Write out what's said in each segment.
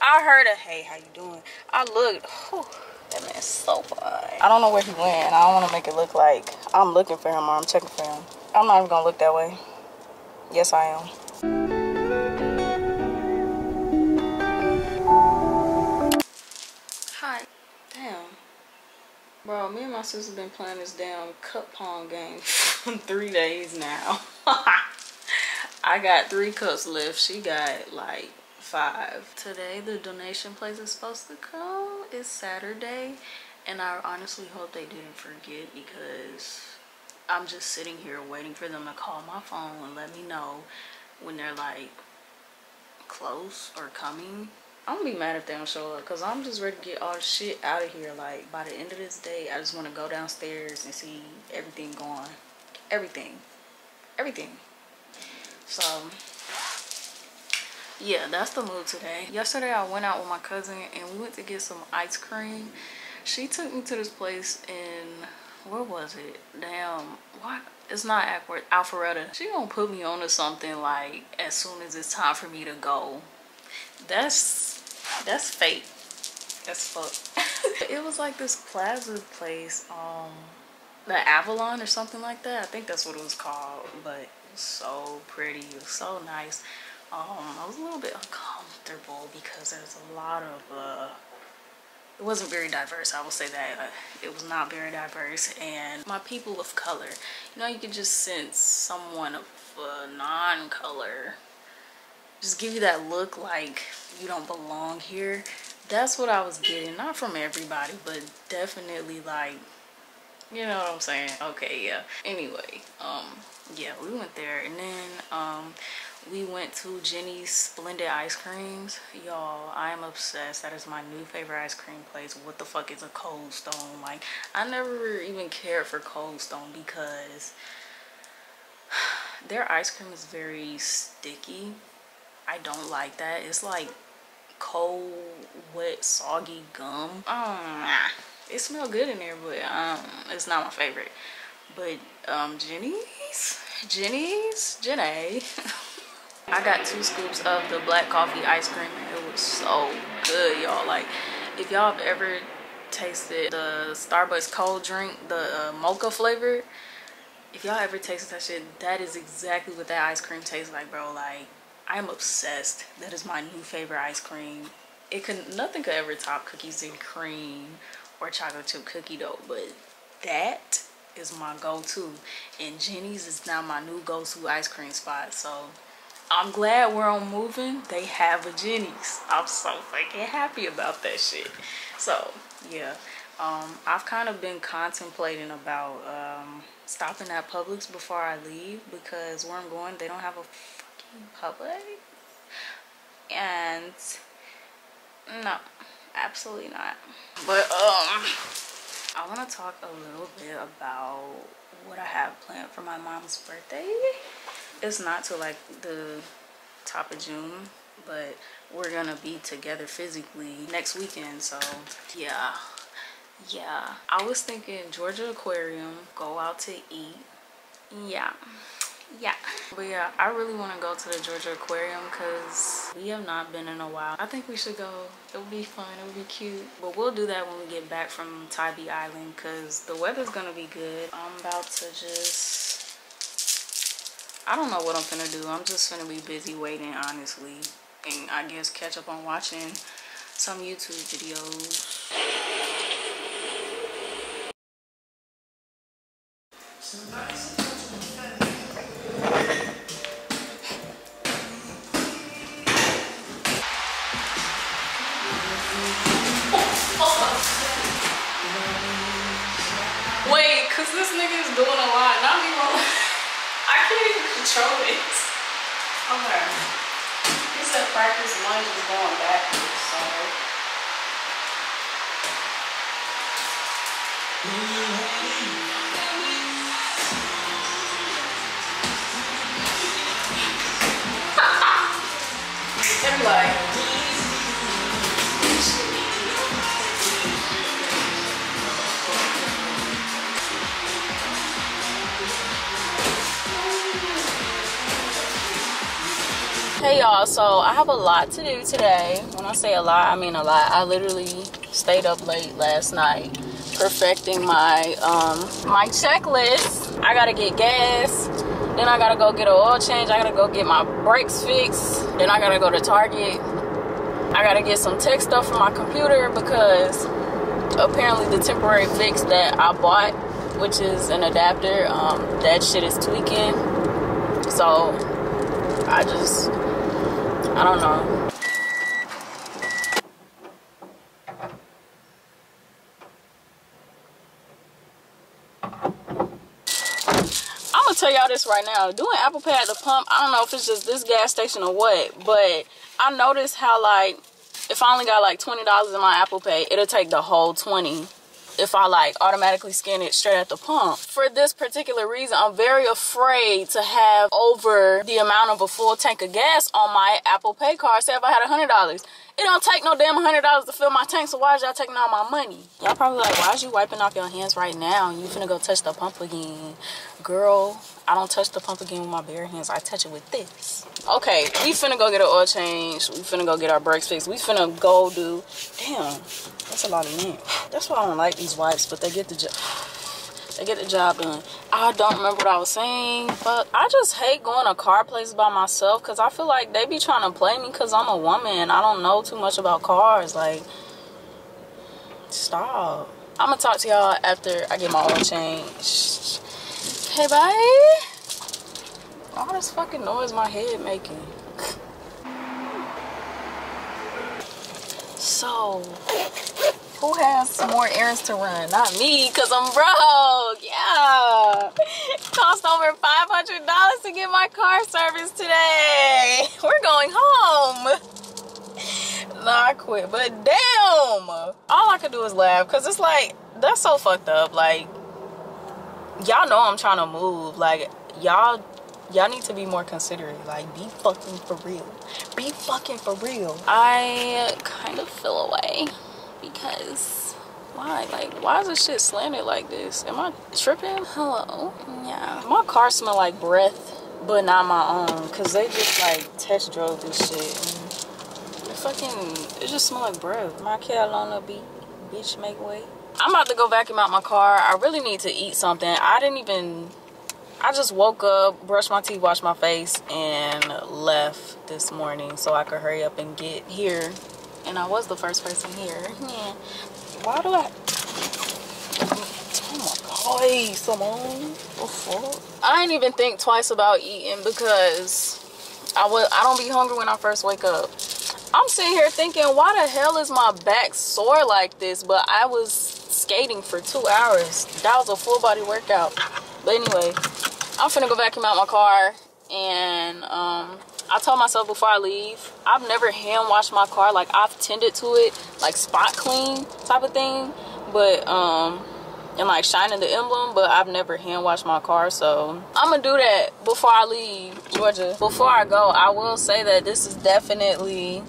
I heard a hey, how you doing? I looked. Whew, that man's so fine. I don't know where he went. And I don't want to make it look like I'm looking for him or I'm checking for him. I'm not even gonna look that way. Yes, I am. Hi. Damn. Bro, me and my sister been playing this damn cup pong game for three days now. I got three cups left. She got like five. Today the donation place is supposed to come. It's Saturday. And I honestly hope they didn't forget because I'm just sitting here waiting for them to call my phone and let me know when they're like close or coming. I'm gonna be mad if they don't show up because I'm just ready to get all the shit out of here. Like by the end of this day, I just want to go downstairs and see everything gone. Everything. Everything. So yeah, that's the mood today. Yesterday I went out with my cousin and we went to get some ice cream. She took me to this place in where was it? Damn, what? It's not Acworth, Alpharetta. She gonna put me on to something like as soon as it's time for me to go. That's that's fate. That's fuck. it was like this plaza place, um, the Avalon or something like that. I think that's what it was called, but so pretty. It was so nice. Um, I was a little bit uncomfortable because there's a lot of uh it wasn't very diverse. I will say that uh, it was not very diverse. And my people of color you know you could just sense someone of uh, non-color just give you that look like you don't belong here. That's what i was getting not from everybody but definitely like you know what i'm saying? Okay yeah. Anyway um yeah we went there. And then um we went to Jeni's Splendid Ice Creams. Y'all, I am obsessed. That is my new favorite ice cream place. What the fuck is a Cold Stone? Like, I never even cared for Cold Stone because their ice cream is very sticky. I don't like that. It's like cold, wet, soggy gum. Um, it smells good in there, but um, it's not my favorite. But um, Jeni's, Jeni's, Jeni. I got two scoops of the black coffee ice cream and it was so good, y'all. Like, if y'all have ever tasted the Starbucks cold drink, the uh, mocha flavor, if y'all ever tasted that shit, that is exactly what that ice cream tastes like, bro. Like, I'm obsessed. That is my new favorite ice cream. It could nothing could ever top cookies and cream or chocolate chip cookie dough, but that is my go-to. And Jeni's is now my new go-to ice cream spot. So I'm glad where I'm moving, they have a Jeni's. I'm so fucking happy about that shit. So, yeah. Um, I've kind of been contemplating about um, stopping at Publix before I leave because where I'm going, they don't have a fucking Publix. And no, absolutely not. But um, I want to talk a little bit about what I have planned for my mom's birthday it's not till like the top of June but we're gonna be together physically next weekend so yeah. Yeah. I was thinking Georgia Aquarium go out to eat. Yeah. Yeah. But yeah I really want to go to the Georgia Aquarium because we have not been in a while. I think we should go. It would be fun. It would be cute. But we'll do that when we get back from Tybee Island because the weather's gonna be good. I'm about to just I don't know what I'm gonna do. I'm just gonna be busy waiting, honestly. And I guess catch up on watching some YouTube videos. Wait, cause this nigga is doing a lot. Not me wrong. I can't even control it. Okay. He said practice is going backwards, so. Hey y'all. So i have a lot to do today. When i say a lot i mean a lot. I literally stayed up late last night perfecting my um my checklist. I gotta get gas. Then i gotta go get an oil change. I gotta go get my brakes fixed. Then i gotta go to target. I gotta get some tech stuff for my computer because apparently the temporary fix that i bought which is an adapter um that shit is tweaking. So I just, I don't know. I'm gonna tell y'all this right now. Doing Apple Pay at the pump, I don't know if it's just this gas station or what, but I noticed how like, if I only got like $20 in my Apple Pay, it'll take the whole 20 if I like automatically scan it straight at the pump. For this particular reason, I'm very afraid to have over the amount of a full tank of gas on my Apple Pay card. Say if I had a $100. It don't take no damn $100 to fill my tank, so why is y'all taking all my money? Y'all probably like, why is you wiping off your hands right now? You finna go touch the pump again. Girl, I don't touch the pump again with my bare hands. I touch it with this. Okay, we finna go get an oil change. We finna go get our brakes fixed. We finna go do... Damn, that's a lot of lint. That's why I don't like these wipes, but they get the job. They get the job done. I don't remember what I was saying, but I just hate going to car places by myself because I feel like they be trying to play me because I'm a woman. And I don't know too much about cars. Like, stop. I'm gonna talk to y'all after I get my oil change. Hey, bye. All this fucking noise my head making. So, who has more errands to run? Not me, because I'm broke. Yeah. It Cost over $500 to get my car serviced today. We're going home. Nah, I quit. But damn. All I could do is laugh because it's like, that's so fucked up. Like, y'all know I'm trying to move. Like, y'all y'all need to be more considerate like be fucking for real be fucking for real i kind of feel away because why? Like why is this shit slanted like this? Am i tripping? Hello? Yeah. My car smell like breath but not my own because they just like test drove this shit. It fucking it just smell like breath. My the beat bitch make way. I'm about to go vacuum out my car. I really need to eat something. I didn't even I just woke up, brushed my teeth, washed my face, and left this morning so I could hurry up and get here. And I was the first person here. Yeah. Why do I... Oh my god, hey, Simone. I didn't even think twice about eating because I, was, I don't be hungry when I first wake up. I'm sitting here thinking, why the hell is my back sore like this? But I was skating for two hours. That was a full body workout. But anyway, I'm finna go vacuum out my car and um, I told myself before I leave, I've never hand washed my car. Like I've tended to it, like spot clean type of thing. But, um, and like shining the emblem, but I've never hand washed my car. So I'm gonna do that before I leave Georgia. Before I go, I will say that this is definitely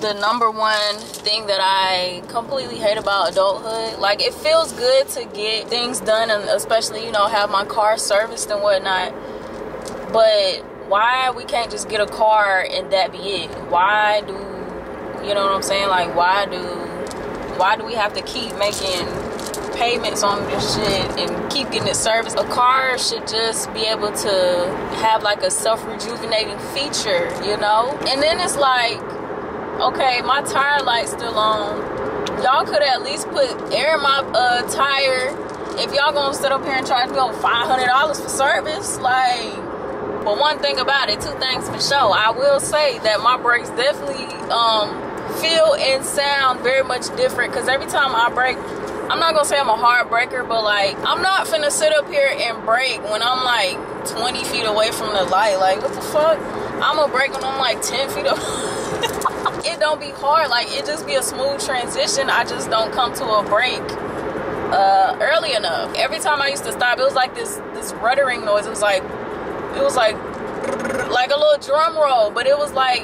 the number one thing that I completely hate about adulthood. Like it feels good to get things done and especially, you know, have my car serviced and whatnot. But why we can't just get a car and that be it? Why do you know what I'm saying? Like why do why do we have to keep making payments on this shit and keep getting it serviced? A car should just be able to have like a self-rejuvenating feature, you know? And then it's like okay my tire light's still on y'all could at least put air in my uh, tire if y'all gonna sit up here and charge me over $500 for service like but one thing about it two things for sure. I will say that my brakes definitely um, feel and sound very much different. Because every time i brake i'm not gonna say i'm a hard breaker but like i'm not finna sit up here and brake when i'm like 20 feet away from the light. Like what the fuck? I'm gonna brake when i'm like 10 feet away. It don't be hard. Like it just be a smooth transition. I just don't come to a break uh, early enough. Every time i used to stop it was like this this ruttering noise. It was like it was like like a little drum roll but it was like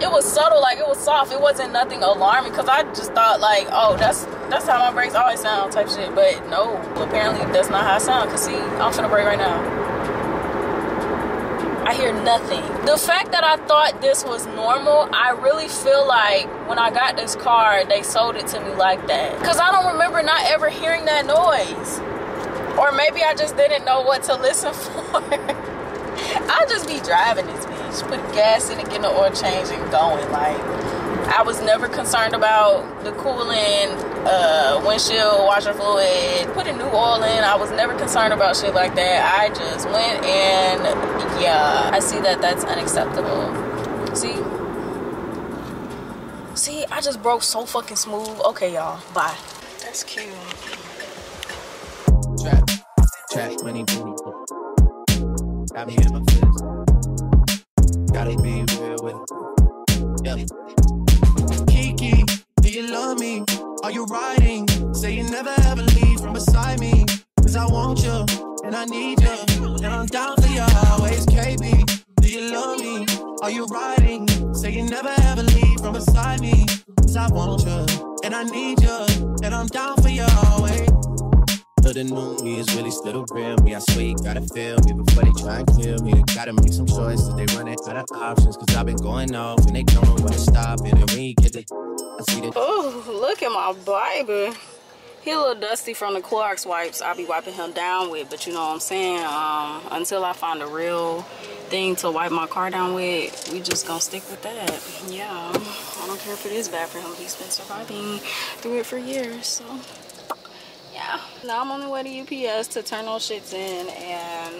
it was subtle like it was soft it wasn't nothing alarming because i just thought like oh that's that's how my brakes always sound type shit but no apparently that's not how i sound because see i'm finna brake right now I hear nothing. The fact that I thought this was normal, I really feel like when I got this car, they sold it to me like that. Cause I don't remember not ever hearing that noise. Or maybe I just didn't know what to listen for. I'll just be driving this bitch, put gas in it, getting the oil change and going. Like, I was never concerned about the cooling, uh, windshield washer fluid, putting new oil in. I was never concerned about shit like that. I just went and yeah, I see that that's unacceptable. See? See, I just broke so fucking smooth. Okay, y'all. Bye. That's cute. Trap, trap, money, money. Got me in my feelings. Gotta be real with it. Kiki, do you love me? Are you riding? Say you never ever leave from beside me. Cause I want you, and I need you. And I'm down for you always, KB. Do you love me? Are you riding? Say you never ever leave from beside me. Cause I want you, and I need you. And I'm down for you always. The new me is really still real me. I swear you gotta feel me before they try and kill me. They gotta make some choices. They running out of options. Cause I've been going off and they don't to stop. And when get the, I see the. Oh, look at my Bible. He a little dusty from the Clorox wipes I'll be wiping him down with. But you know what I'm saying? Um, until I find a real thing to wipe my car down with, we just gonna stick with that. Yeah. I don't care if it is bad for him. He's been surviving through it for years. So now i'm on the way to ups to turn those shits in and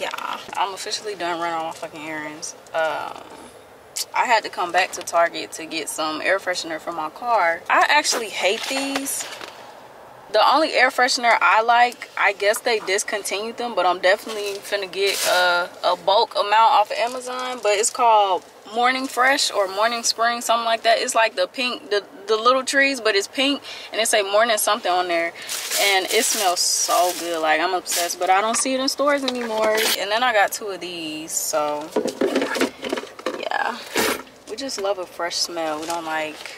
yeah i'm officially done running all my fucking errands um I had to come back to Target to get some air freshener for my car. I actually hate these. The only air freshener I like, I guess they discontinued them, but I'm definitely finna get a, a bulk amount off of Amazon. But it's called morning fresh or morning spring something like that. It's like the pink the the little trees but it's pink and it's a morning something on there. And it smells so good. Like i'm obsessed but i don't see it in stores anymore. And then i got two of these so yeah. We just love a fresh smell. We don't like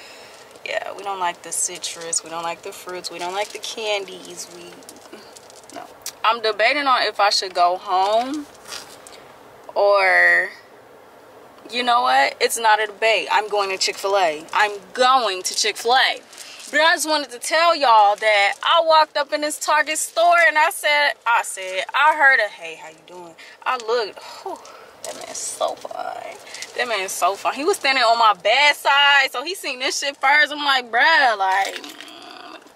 yeah we don't like the citrus. We don't like the fruits. We don't like the candies. We no. I'm debating on if i should go home or you know what? It's not a debate. I'm going to Chick-fil-A. I'm going to Chick-fil-A. But I just wanted to tell y'all that I walked up in this Target store and I said, I said, I heard a, hey, how you doing? I looked, whew, that man's so fine. That man's so fine. He was standing on my bad side, so he seen this shit first. I'm like, bruh, like,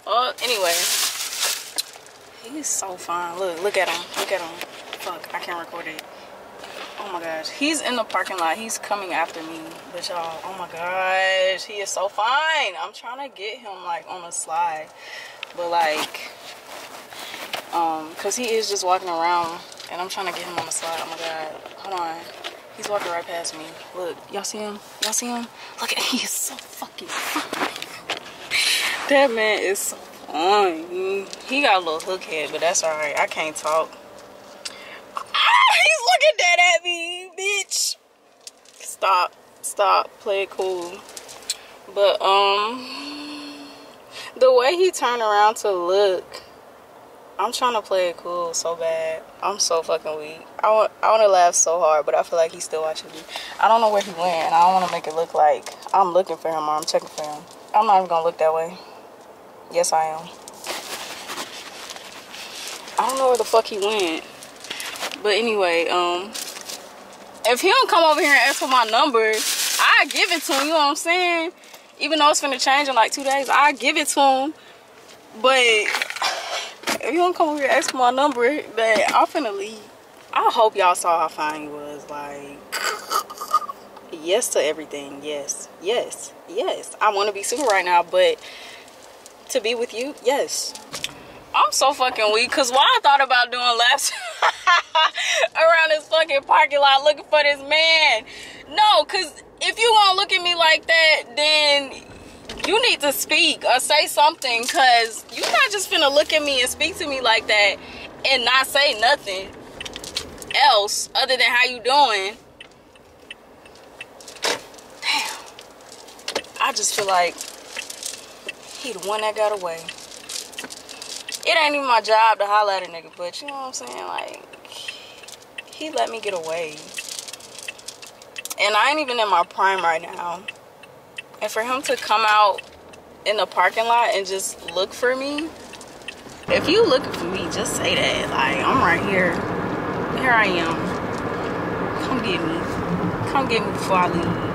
uh, anyway. He's so fine. Look, look at him. Look at him. Fuck, I can't record it. Oh my gosh. He's in the parking lot. He's coming after me. But y'all, oh my gosh. He is so fine. I'm trying to get him like on a slide. But like, um, cause he is just walking around and I'm trying to get him on the slide. Oh my God. Hold on. He's walking right past me. Look, y'all see him? Y'all see him? Look at he is so fucking fine. that man is so fine. He got a little hook head, but that's alright. I can't talk looking dead at me, bitch. Stop. Stop. Play it cool. But, um, the way he turned around to look, I'm trying to play it cool so bad. I'm so fucking weak. I want, I want to laugh so hard, but I feel like he's still watching me. I don't know where he went, and I don't want to make it look like I'm looking for him or I'm checking for him. I'm not even going to look that way. Yes, I am. I don't know where the fuck he went. But anyway, um, if he don't come over here and ask for my number, I give it to him. You know what I'm saying? Even though it's gonna change in like two days, I give it to him. But if he don't come over here and ask for my number, that I'm finna leave. I hope y'all saw how fine he was. Like, yes to everything. Yes, yes, yes. I want to be single right now, but to be with you, yes. I'm so fucking weak because why I thought about doing laps around this fucking parking lot looking for this man. No, because if you want to look at me like that, then you need to speak or say something because you're not just gonna look at me and speak to me like that and not say nothing else other than how you doing. Damn. I just feel like he the one that got away it ain't even my job to holler at a nigga, but you know what I'm saying? Like, he let me get away. and I ain't even in my prime right now. And for him to come out in the parking lot and just look for me, if you looking for me, just say that. Like, I'm right here. Here I am. Come get me. Come get me before I leave.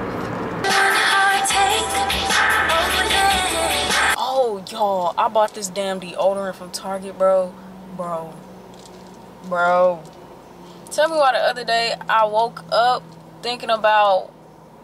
Y'all, I bought this damn deodorant from Target, bro. Bro. Bro. Tell me why the other day I woke up thinking about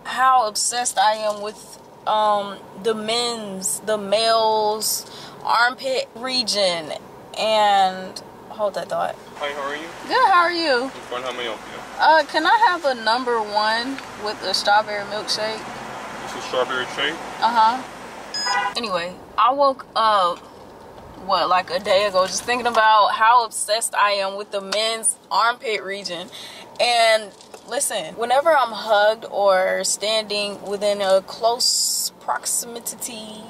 how obsessed I am with um the men's, the males armpit region and hold that thought. Hi, how are you? Good, how are you? Fine, how may I help you? Uh, can I have a number one with a strawberry milkshake? This is strawberry shake. Uh-huh. Anyway, I woke up what like a day ago just thinking about how obsessed I am with the men's armpit region. And listen, whenever I'm hugged or standing within a close proximity,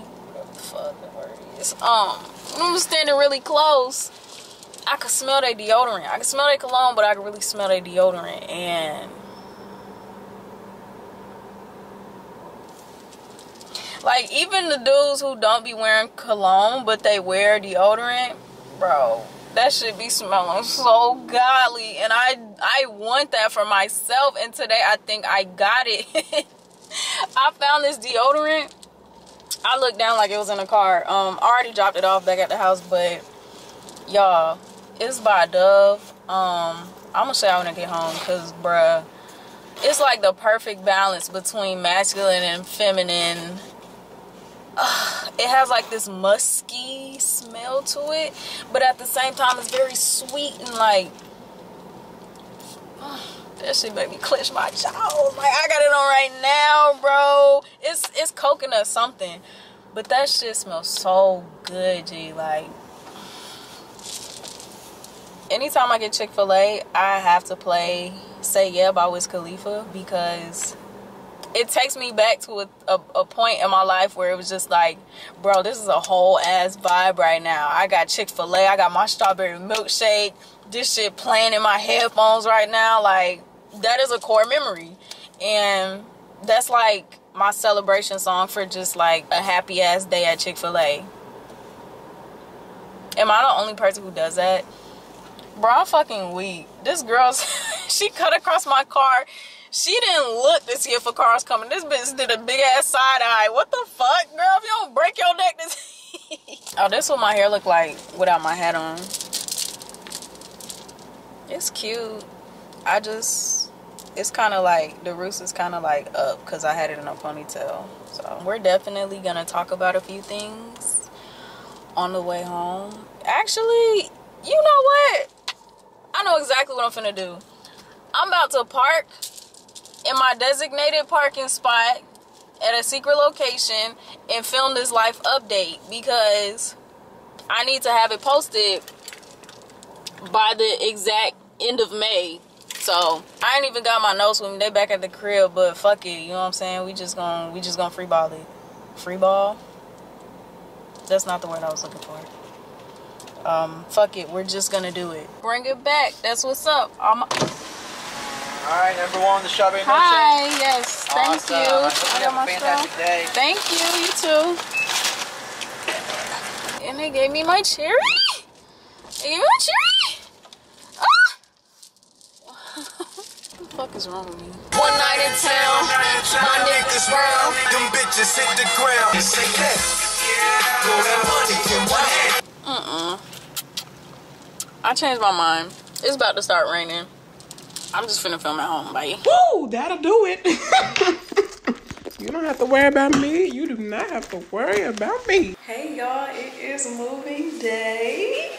um, I'm standing really close. I could smell their deodorant. I could smell their cologne, but I could really smell their deodorant. And like even the dudes who don't be wearing cologne, but they wear deodorant, bro, that should be smelling so godly. And I I want that for myself. And today I think I got it. I found this deodorant. I looked down like it was in a car. Um, I already dropped it off back at the house, but y'all it's by Dove. Um, I'm gonna when I get home, cause bruh, it's like the perfect balance between masculine and feminine. Uh, it has like this musky smell to it, but at the same time, it's very sweet and like. Uh, that shit made me clench my jaw. Like I got it on right now, bro. It's it's coconut something, but that shit smells so good, G. Like anytime I get Chick fil A, I have to play Say Yeah by Wiz Khalifa because it takes me back to a, a, a, point in my life where it was just like, bro, this is a whole ass vibe right now. I got Chick fil A, I got my strawberry milkshake, this shit playing in my headphones right now. Like, that is a core memory. And that's like my celebration song for just like a happy ass day at Chick fil A. Am I the only person who does that? Bro, I'm fucking weak. This girl, she cut across my car. She didn't look see if a car's coming. This bitch did a big ass side eye. What the fuck, girl? If you don't break your neck, this. oh, this what my hair look like without my hat on. It's cute. I just, it's kind of like the roots is kind of like up because I had it in a ponytail. So we're definitely gonna talk about a few things on the way home. Actually, you know what? I know exactly what I'm finna do. I'm about to park in my designated parking spot at a secret location and film this life update because I need to have it posted by the exact end of May. So I ain't even got my notes with me. They back at the crib, but fuck it. You know what I'm saying? We just gonna we just gonna free ball it. Free ball? That's not the word I was looking for um, fuck it, we're just gonna do it. Bring it back. That's what's up. I'm all right, number one, the strawberry Hi, yes, thank awesome. you. I hope you have a fantastic day. Thank you, you too. And they gave me my cherry. They gave me my cherry. Ah! what the fuck is wrong with me? One night in town, my niggas round. Them bitches hit the ground. Say that. Throw that money in one hand. Uh-uh. I changed my mind. It's about to start raining. I'm just finna film at home. Bye. Woo! That'll do it. you don't have to worry about me. You do not have to worry about me. Hey, y'all. It is moving day.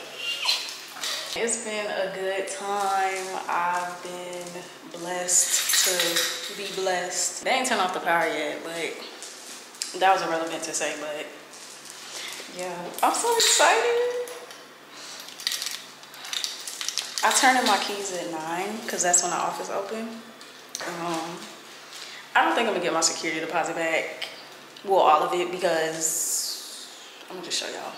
It's been a good time. I've been blessed to be blessed. They ain't turned off the power yet, but that was irrelevant to say, but yeah. I'm so excited. I turn in my keys at 9 because that's when the office open. Um, I don't think I'm gonna get my security deposit back. Well, all of it because I'm gonna just show y'all.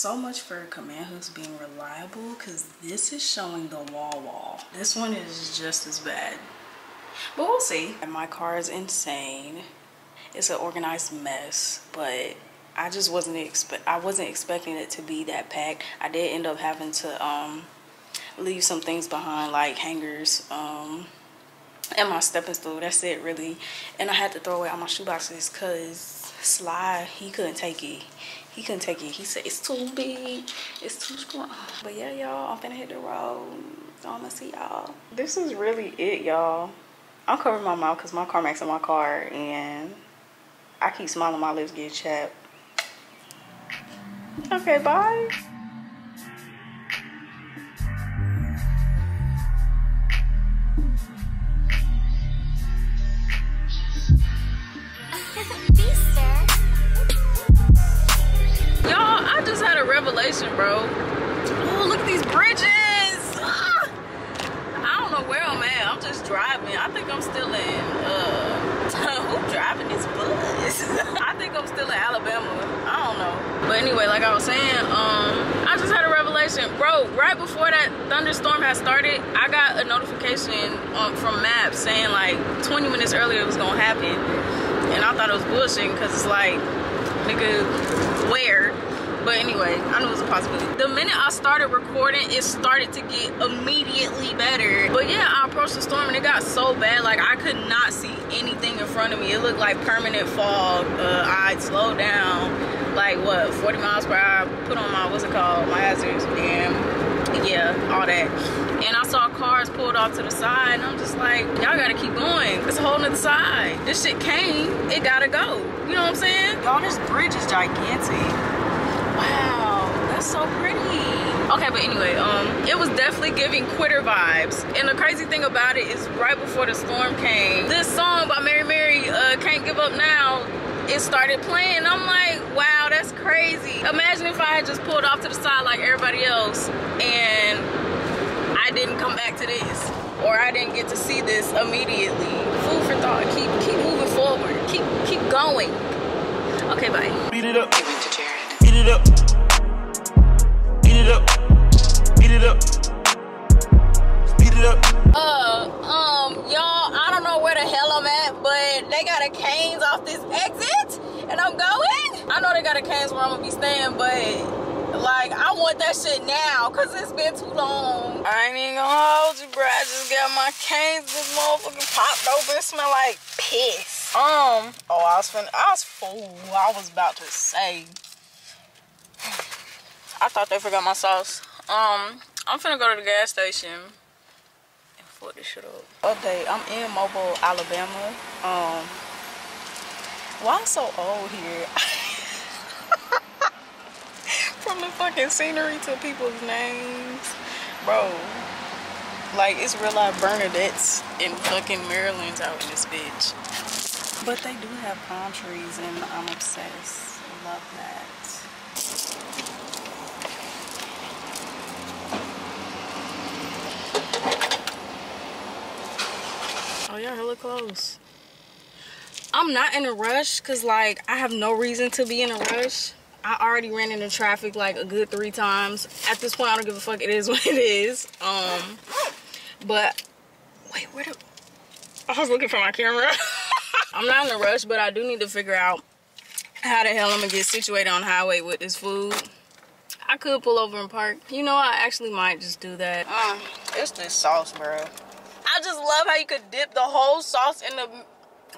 so much for command hooks being reliable because this is showing the wall wall. This one is just as bad. But we'll see. My car is insane. It's an organized mess, but I just wasn't expect I wasn't expecting it to be that packed. I did end up having to um leave some things behind like hangers um and my stepping stool. That's it really. And I had to throw away all my shoeboxes because Sly, he couldn't take it. He couldn't take it. He said it's too big. It's too strong. But yeah, y'all, I'm finna hit the road. I'm gonna see y'all. This is really it, y'all. I'm covering my mouth because my Carmex in my car and I keep smiling my lips get chapped. Okay, bye. Y'all, I just had a revelation, bro. Oh, look at these bridges. Ah. I don't know where I'm at. I'm just driving. I think I'm still in, uh, who driving this bus? I think I'm still in Alabama. I don't know. But anyway, like I was saying, um, I just had a revelation. Bro, right before that thunderstorm had started, I got a notification um, from Maps saying like 20 minutes earlier it was gonna happen. And I thought it was bullshit because it's like, nigga? But anyway, I knew it was a possibility. The minute I started recording, it started to get immediately better. But yeah, I approached the storm and it got so bad, like I could not see anything in front of me. It looked like permanent fog. Uh, I'd slow down, like what, 40 miles per hour, put on my, what's it called, my hazards, and yeah, all that. And I saw cars pulled off to the side, and I'm just like, y'all gotta keep going. It's a whole nother side. This shit came, it gotta go. You know what I'm saying? Y'all, this bridge is gigantic. Wow, that's so pretty. Okay, but anyway, um, it was definitely giving quitter vibes. And the crazy thing about it is right before the storm came, this song by Mary Mary, uh, Can't Give Up Now, it started playing. I'm like, wow, that's crazy. Imagine if I had just pulled off to the side like everybody else and I didn't come back to this or I didn't get to see this immediately. Food for thought. Keep keep moving forward. Keep keep going. Okay, bye. Beat it up. Give it to Jared. Beat it up. Beat it up. Beat it up. Beat it up. Uh, um, y'all, I don't know where the hell I'm at, but they got a Canes off this exit, and I'm going. I know they got a Canes where I'm gonna be staying, but like, I want that shit now, cause it's been too long. I ain't even gonna hold you, bro. I just got my Canes. This motherfucker popped open. It smell like piss. Um, oh, I was finna, I was fool. I was about to say. I thought they forgot my sauce. Um, I'm finna go to the gas station and fuck this shit up. Update, I'm in Mobile, Alabama. Um, why I'm so old here? From the fucking scenery to people's names. Bro, like it's real life Bernadette's in fucking Maryland's out in this bitch. But they do have palm trees and I'm obsessed. Love that. Oh, yeah, hella close. I'm not in a rush because, like, I have no reason to be in a rush. I already ran into traffic like a good three times. At this point, I don't give a fuck. It is what it is. Um, but wait, where the? I was looking for my camera. I'm not in a rush, but I do need to figure out how the hell I'm gonna get situated on highway with this food. I could pull over and park. You know, I actually might just do that. Uh, it's this sauce, bro. I just love how you could dip the whole sauce in the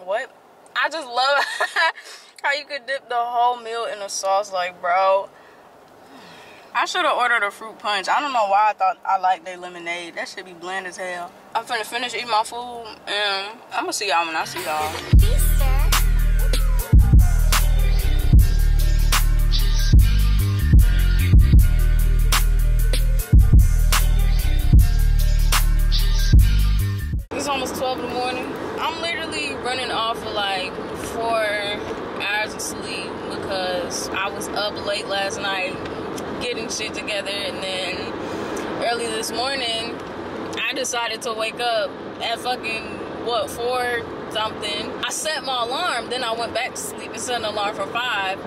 what? I just love how you could dip the whole meal in the sauce, like, bro. I should have ordered a fruit punch. I don't know why I thought I liked their lemonade. That should be bland as hell. I'm finna finish eating my food, and I'm gonna see y'all when I see y'all. It's almost 12 in the morning. I'm literally running off of like four hours of sleep because I was up late last night getting shit together and then early this morning I decided to wake up at fucking what 4 something. I set my alarm, then I went back to sleep and set an alarm for five.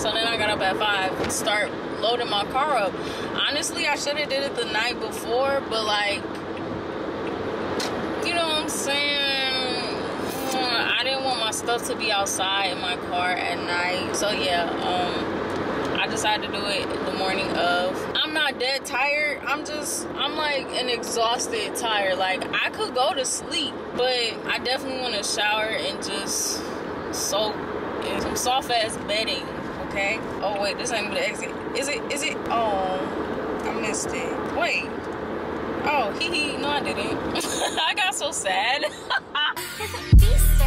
So then I got up at five and start loading my car up. Honestly, I should have did it the night before, but like, what I'm saying? I didn't want my stuff to be outside in my car at night. So yeah, um, I decided to do it the morning of. I'm not dead tired. I'm just, I'm like an exhausted tired. Like I could go to sleep, but I definitely want to shower and just soak in some soft ass bedding. Okay. Oh wait, this ain't the exit. Is it? Is it? Oh, I missed it. Wait. Oh, hee hee. No, I didn't. I got so sad.